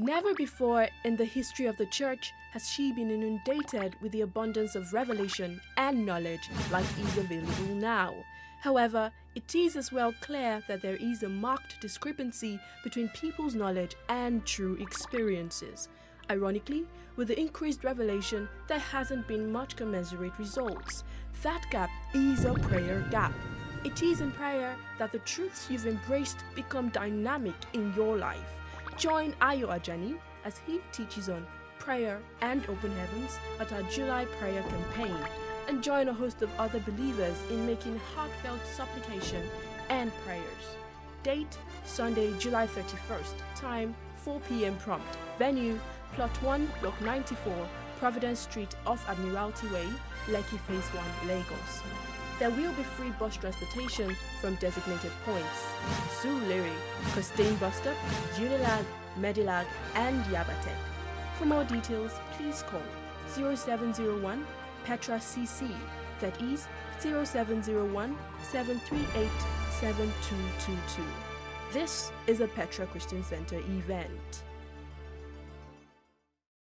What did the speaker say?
Never before in the history of the church has she been inundated with the abundance of revelation and knowledge like is available now. However, it is as well clear that there is a marked discrepancy between people's knowledge and true experiences. Ironically, with the increased revelation, there hasn't been much commensurate results. That gap is a prayer gap. It is in prayer that the truths you've embraced become dynamic in your life. Join Ayo Ajani as he teaches on prayer and open heavens at our July prayer campaign and join a host of other believers in making heartfelt supplication and prayers. Date Sunday, July 31st. Time 4 p.m. prompt. Venue Plot 1, Block 94, Providence Street off Admiralty Way, Lekki Phase 1, Lagos. There will be free bus transportation from designated points. Surulere, Costain Bus Stop, Unilag, Medilag, and Yabatech. For more details, please call 0701 Petra CC, that is 0701 738 7222. This is a Petra Christian Center event.